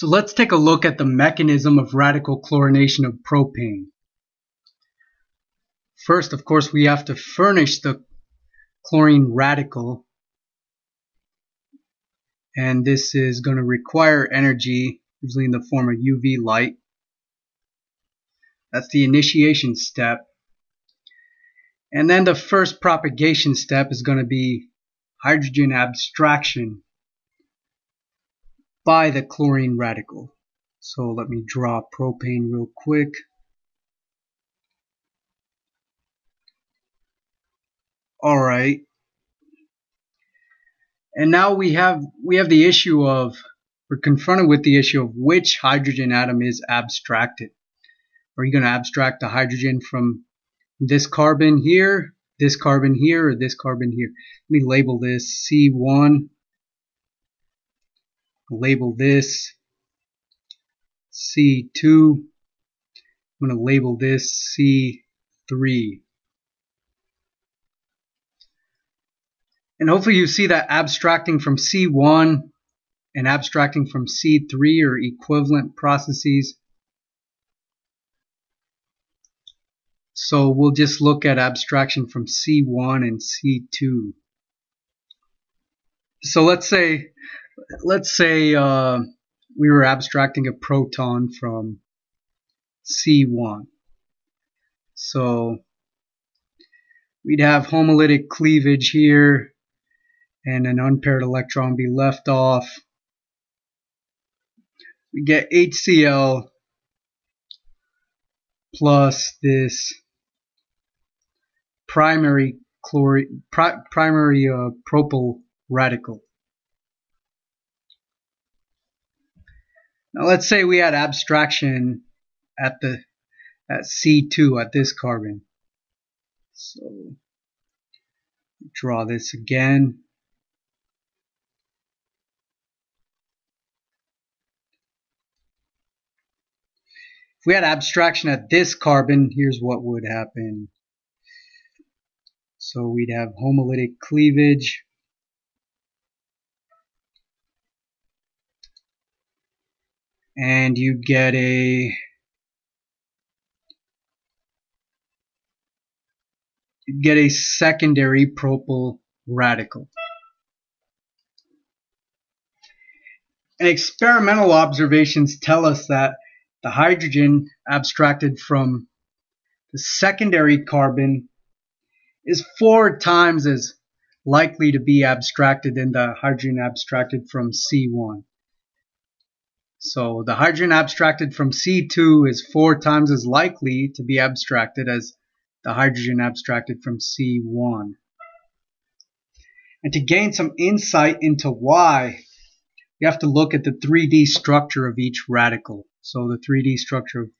So let's take a look at the mechanism of radical chlorination of propane. First, of course, we have to furnish the chlorine radical. And this is going to require energy, usually in the form of UV light. That's the initiation step. And then the first propagation step is going to be hydrogen abstraction by the chlorine radical. So let me draw propane real quick. Alright. And now we have we have the issue of we're confronted with the issue of which hydrogen atom is abstracted. Are you going to abstract the hydrogen from this carbon here, this carbon here, or this carbon here? Let me label this C1 label this C2. I'm going to label this C3. And hopefully you see that abstracting from C1 and abstracting from C3 are equivalent processes. So we'll just look at abstraction from C1 and C2. So let's say let's say uh, we were abstracting a proton from C1. So we'd have homolytic cleavage here and an unpaired electron be left off. We get HCl plus this primary pri primary uh, propyl radical. Now let's say we had abstraction at the at C2 at this carbon. So draw this again. If we had abstraction at this carbon, here's what would happen. So we'd have homolytic cleavage. And you'd get a you'd get a secondary propyl radical. And experimental observations tell us that the hydrogen abstracted from the secondary carbon is four times as likely to be abstracted than the hydrogen abstracted from C1. So the hydrogen abstracted from C2 is four times as likely to be abstracted as the hydrogen abstracted from C1. And to gain some insight into why, you have to look at the 3D structure of each radical. So the 3D structure of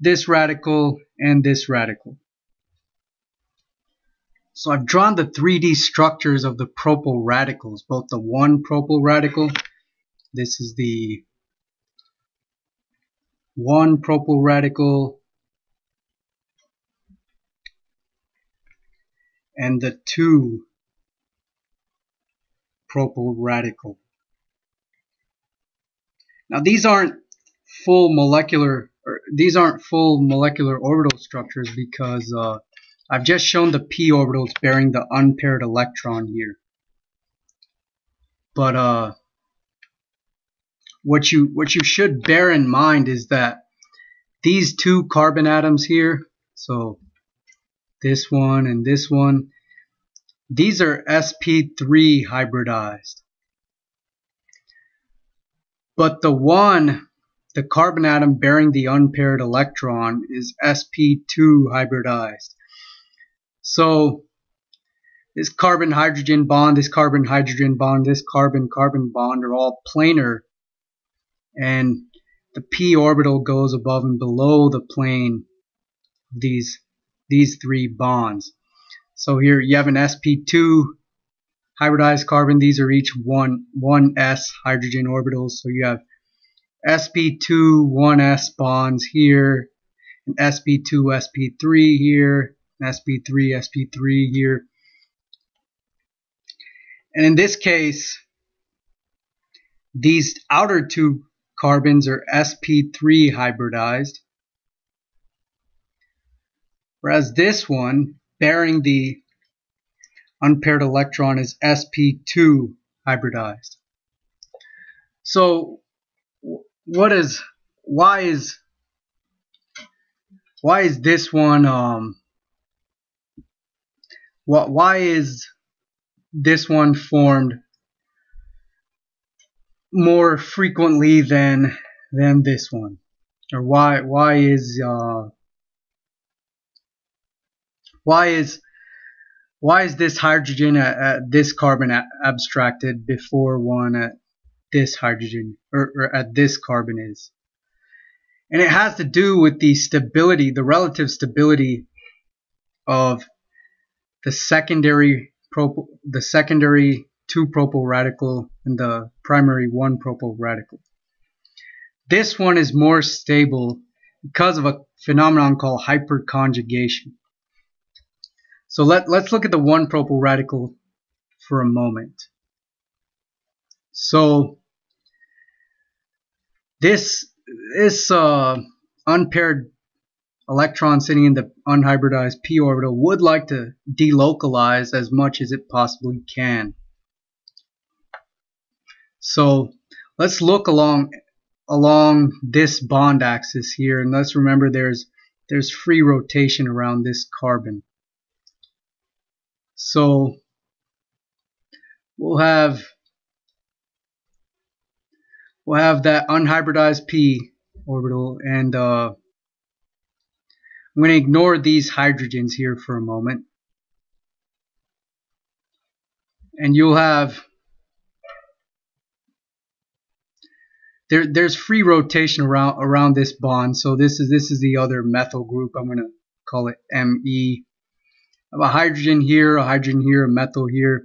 this radical and this radical. So I've drawn the 3D structures of the propyl radicals, both the one propyl radical, this is the one propyl radical and the two propyl radical. Now these aren't full molecular these aren't full molecular orbital structures because uh, I've just shown the p orbitals bearing the unpaired electron here. But uh, what you what you should bear in mind is that these two carbon atoms here, so this one and this one, these are sp3 hybridized. But the one, the carbon atom bearing the unpaired electron is sp2 hybridized. So this carbon hydrogen bond, this carbon hydrogen bond, this carbon carbon bond are all planar and the p orbital goes above and below the plane of these these three bonds. So here you have an sp2 hybridized carbon. These are each one 1s hydrogen orbitals. So you have sp2 1s bonds here, and sp2 sp3 here, sp3 sp3 here. And in this case, these outer two carbons are sp3 hybridized. Whereas this one, bearing the unpaired electron, is sp2 hybridized. So, what is, why is, why is this one, um, what, why is this one formed more frequently than than this one? Or why why is uh, why is why is this hydrogen at, at this carbon abstracted before one at this hydrogen or, or at this carbon is? And it has to do with the stability the relative stability of the secondary the secondary 2 propyl radical and the primary 1 propyl radical. This one is more stable because of a phenomenon called hyperconjugation. So let, let's look at the 1 propyl radical for a moment. So this this uh, unpaired electron sitting in the unhybridized p orbital would like to delocalize as much as it possibly can. So let's look along along this bond axis here and let's remember there's there's free rotation around this carbon. So we'll have we'll have that unhybridized p orbital and uh, I'm going to ignore these hydrogens here for a moment and you'll have there there's free rotation around around this bond. So this is this is the other methyl group. I'm gonna call it Me. A hydrogen here, a hydrogen here, a methyl here.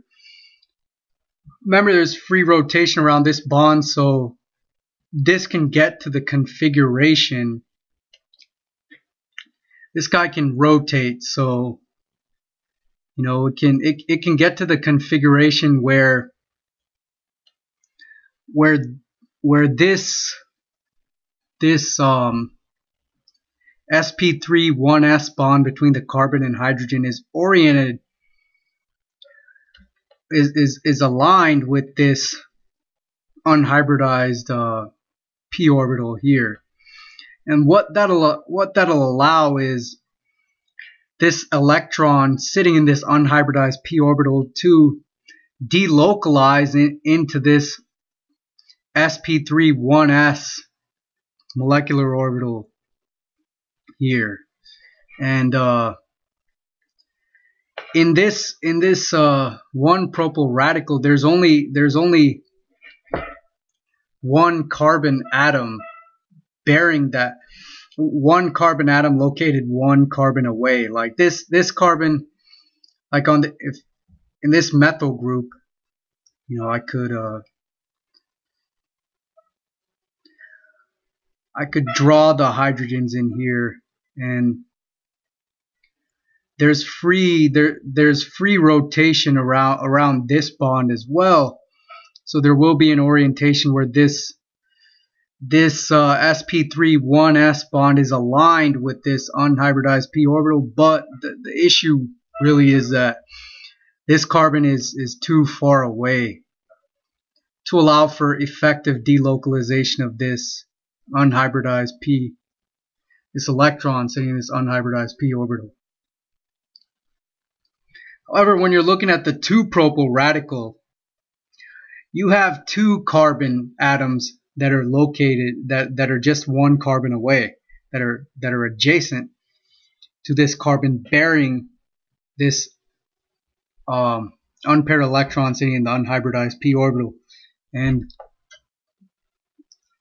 Remember, there's free rotation around this bond, so this can get to the configuration. This guy can rotate, so you know it can it, it can get to the configuration where where where this this um, sp3 1s bond between the carbon and hydrogen is oriented is is, is aligned with this unhybridized uh, p orbital here. And what that'll what that'll allow is this electron sitting in this unhybridized p orbital to delocalize in, into this sp3-1s molecular orbital here. And uh, in this in this uh, one propyl radical there's only there's only one carbon atom bearing that one carbon atom located one carbon away. Like this this carbon like on the if in this methyl group you know I could uh, I could draw the hydrogens in here and there's free there there's free rotation around around this bond as well. So there will be an orientation where this this uh, sp3 1s bond is aligned with this unhybridized p orbital but the, the issue really is that this carbon is is too far away to allow for effective delocalization of this unhybridized p, this electron sitting in this unhybridized p orbital. However, when you're looking at the 2-propyl radical, you have two carbon atoms that are located that, that are just one carbon away, that are that are adjacent to this carbon bearing this um, unpaired electron sitting in the unhybridized p orbital. And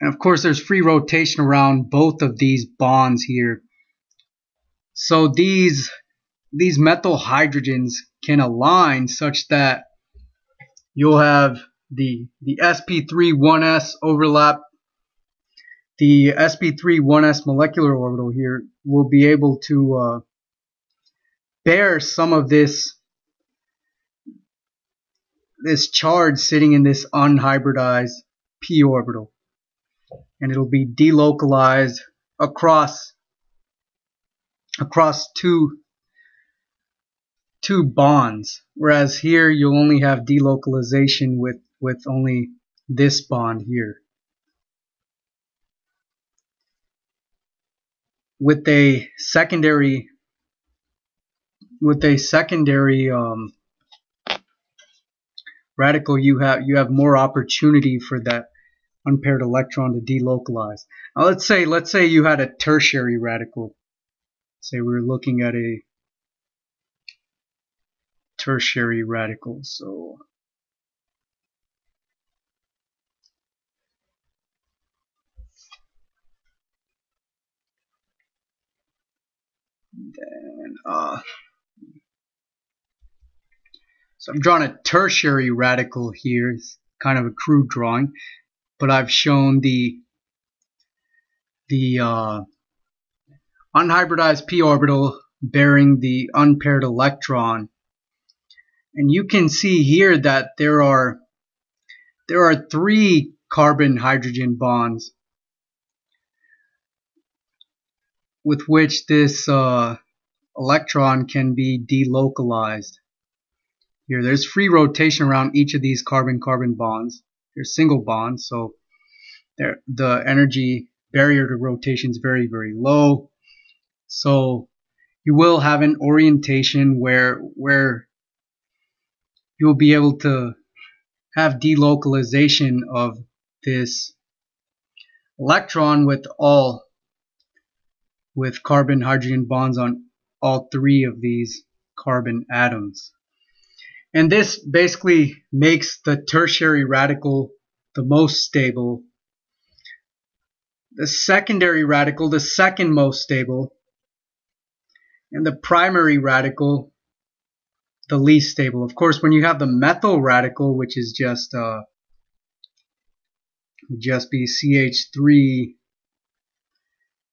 and of course, there's free rotation around both of these bonds here. So these, these methyl hydrogens can align such that you'll have the, the sp3-1s overlap. The sp3-1s molecular orbital here will be able to uh, bear some of this this charge sitting in this unhybridized p orbital. And it'll be delocalized across across two two bonds. Whereas here you'll only have delocalization with with only this bond here. With a secondary with a secondary um, radical you have you have more opportunity for that unpaired electron to delocalize. Now let's say let's say you had a tertiary radical. Say we are looking at a tertiary radical. So then uh, so I'm drawing a tertiary radical here. It's kind of a crude drawing but I've shown the the uh, unhybridized p orbital bearing the unpaired electron. And you can see here that there are there are three carbon hydrogen bonds with which this uh, electron can be delocalized. Here there's free rotation around each of these carbon carbon bonds they're single bonds, so the energy barrier to rotation is very, very low. So you will have an orientation where where you'll be able to have delocalization of this electron with all with carbon hydrogen bonds on all three of these carbon atoms. And this basically makes the tertiary radical the most stable. The secondary radical, the second most stable. And the primary radical, the least stable. Of course, when you have the methyl radical, which is just uh, just be CH3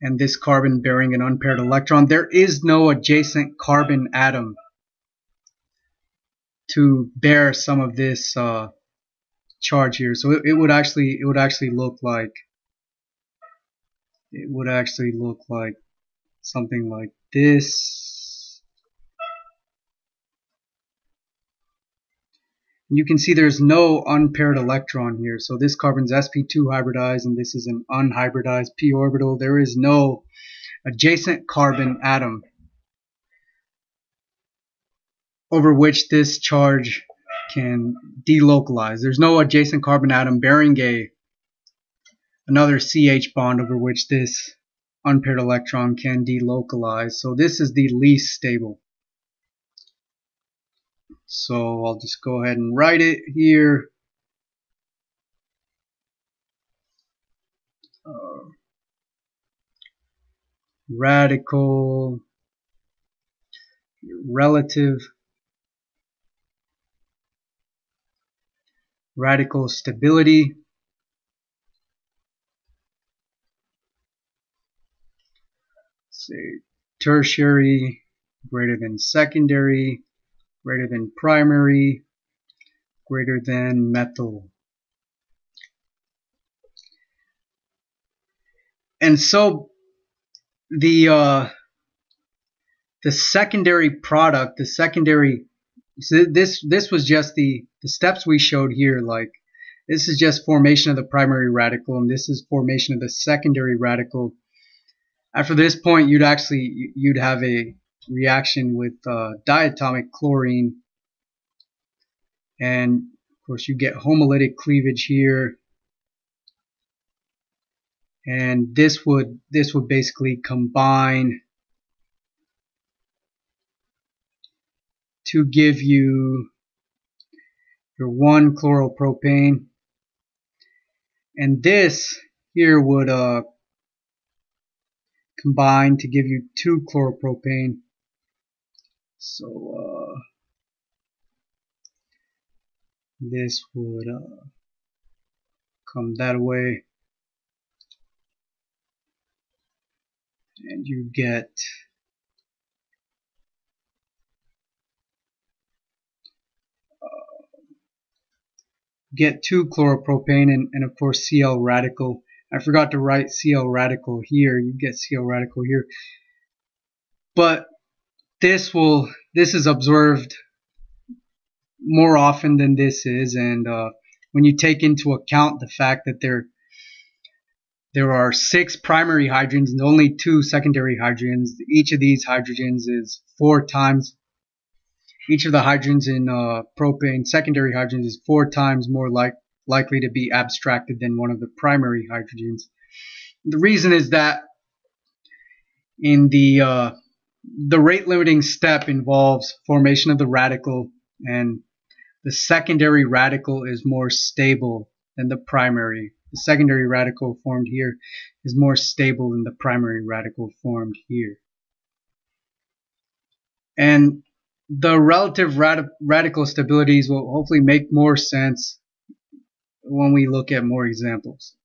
and this carbon bearing an unpaired electron, there is no adjacent carbon atom to bear some of this uh, charge here. So it, it would actually it would actually look like it would actually look like something like this. You can see there's no unpaired electron here. So this carbon's sp2 hybridized and this is an unhybridized p orbital. There is no adjacent carbon atom over which this charge can delocalize. There's no adjacent carbon atom bearing a another CH bond over which this unpaired electron can delocalize. So this is the least stable. So I'll just go ahead and write it here. Uh, radical relative radical stability. Say tertiary greater than secondary greater than primary greater than methyl and so the uh, the secondary product the secondary so this this was just the the steps we showed here. Like this is just formation of the primary radical, and this is formation of the secondary radical. After this point, you'd actually you'd have a reaction with uh, diatomic chlorine, and of course you get homolytic cleavage here. And this would this would basically combine to give you your 1 chloropropane. And this here would uh, combine to give you 2 chloropropane. So uh, this would uh, come that way. And you get get 2 chloropropane and, and of course Cl radical. I forgot to write CL radical here. You get CL radical here. But this will this is observed more often than this is and uh, when you take into account the fact that there there are six primary hydrogens and only two secondary hydrogens. Each of these hydrogens is four times. Each of the hydrogens in uh, propane, secondary hydrogens, is four times more like, likely to be abstracted than one of the primary hydrogens. The reason is that in the uh, the rate limiting step involves formation of the radical and the secondary radical is more stable than the primary. The secondary radical formed here is more stable than the primary radical formed here. And the relative rad radical stabilities will hopefully make more sense when we look at more examples.